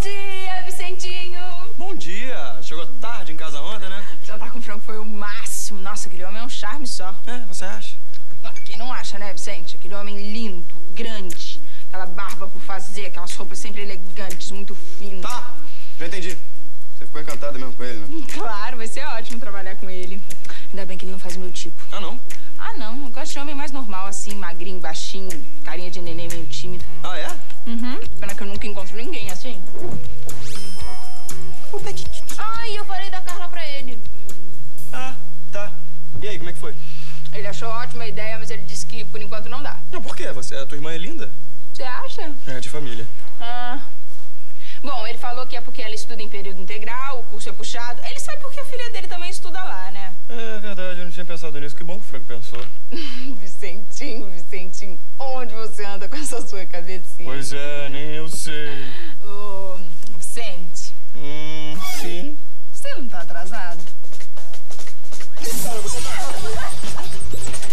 dia, Vicentinho! Bom dia! Chegou tarde em casa ontem, né? Jantar com frango foi o máximo. Nossa, aquele homem é um charme só. É, você acha? Quem não acha, né, Vicente? Aquele homem lindo, grande, aquela barba por fazer, aquelas roupas sempre elegantes, muito finas. Tá, já entendi. Você ficou encantada mesmo com ele, né? Claro, vai ser ótimo trabalhar com ele. Ainda bem que ele não faz o meu tipo. Ah, não? Ah, não. Eu gosto de homem mais normal, assim, magrinho, baixinho, carinha de neném meio tímido. Ah, é? Falei da Carla pra ele. Ah, tá. E aí, como é que foi? Ele achou ótima a ideia, mas ele disse que por enquanto não dá. Não, por quê? Você, a tua irmã é linda? Você acha? É, de família. Ah. Bom, ele falou que é porque ela estuda em período integral, o curso é puxado. Ele sabe porque a filha dele também estuda lá, né? É verdade, eu não tinha pensado nisso. Que bom que o Franco pensou. Vicentinho, Vicentinho, onde você anda com essa sua cabecinha? Pois é, nem eu sei.